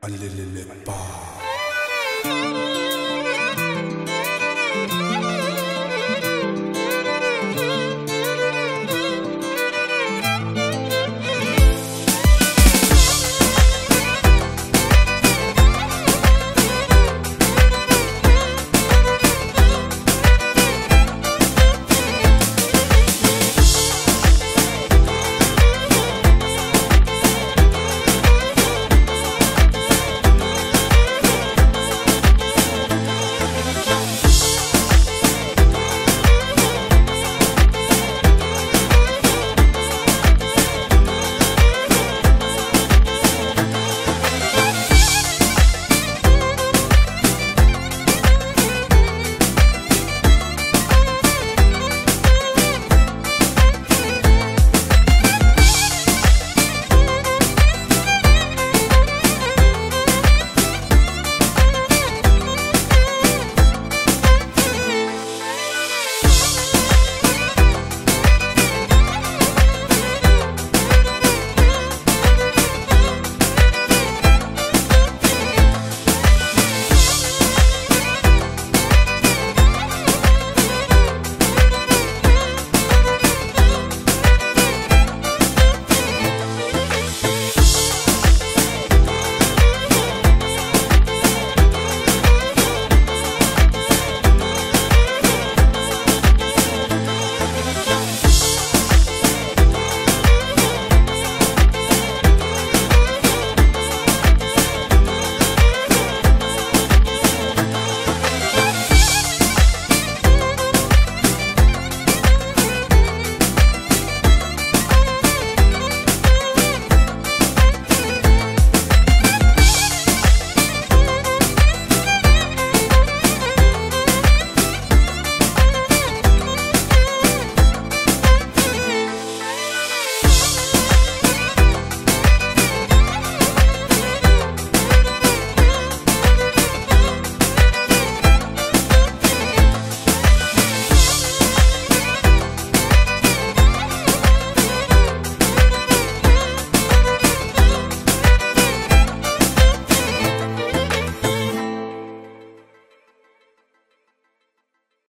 A little bit.